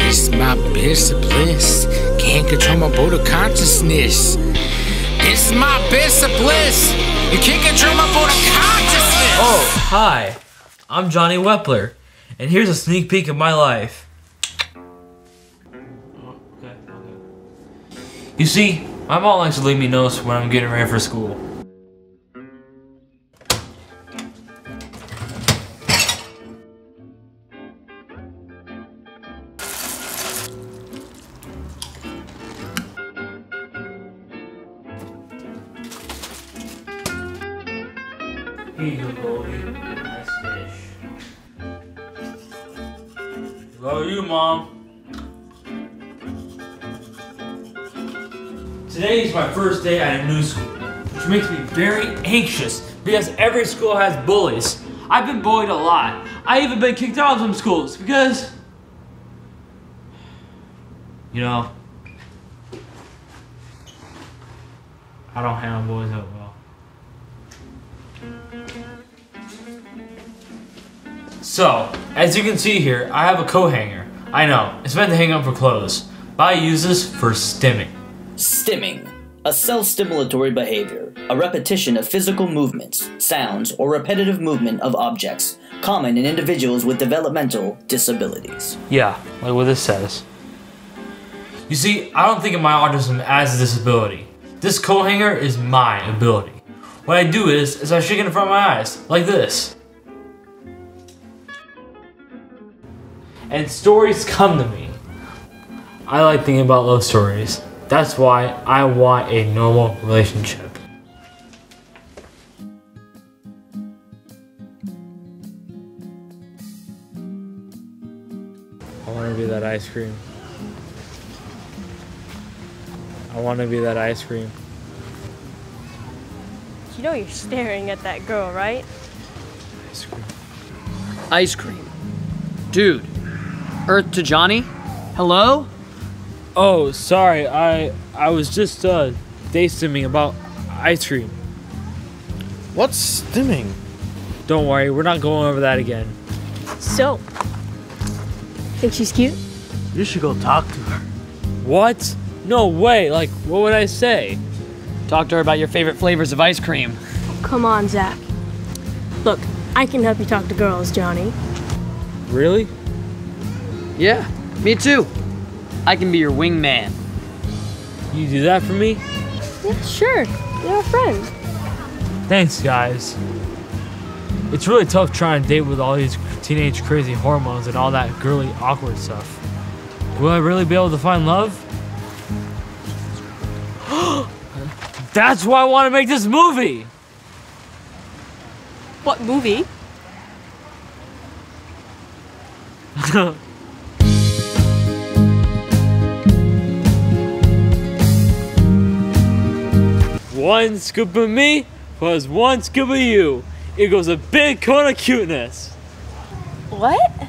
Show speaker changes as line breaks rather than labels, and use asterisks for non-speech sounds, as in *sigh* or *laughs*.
It's my best of bliss. Can't control my boat of consciousness. It's my best of bliss. You can't control my boat of consciousness.
Oh, hi. I'm Johnny Weppler, and here's a sneak peek of my life. Oh, you see, my mom likes to leave me notes when I'm getting ready for school. You go, Goldie. Nice fish. Go you, Mom. Today is my first day at a new school, which makes me very anxious because every school has bullies. I've been bullied a lot. I even been kicked out of some schools because, you know, I don't handle bullies that. So, as you can see here, I have a coat hanger. I know, it's meant to hang up for clothes, but I use this for stimming.
Stimming. A self-stimulatory behavior, a repetition of physical movements, sounds, or repetitive movement of objects, common in individuals with developmental disabilities.
Yeah, like what this says. You see, I don't think of my autism as a disability. This coat hanger is my ability. What I do is, is I shake it in front of my eyes, like this. And stories come to me. I like thinking about love stories. That's why I want a normal relationship. I want to be that ice cream. I want to be that ice cream.
You know you're staring at that girl, right?
Ice cream.
Ice cream. Dude. Earth to Johnny? Hello?
Oh, sorry. I I was just uh daydreaming about ice cream.
What's stimming?
Don't worry, we're not going over that again.
So, think she's cute?
You should go talk to her.
What? No way. Like, what would I say?
Talk to her about your favorite flavors of ice cream.
Come on, Zach. Look, I can help you talk to girls, Johnny.
Really?
Yeah, me too. I can be your wingman.
You do that for me?
Yeah, sure. You're a friend.
Thanks, guys. It's really tough trying to date with all these teenage crazy hormones and all that girly awkward stuff. Will I really be able to find love? *gasps* That's why I want to make this movie.
What movie? *laughs*
one scoop of me plus one scoop of you equals a big cone of cuteness.
What?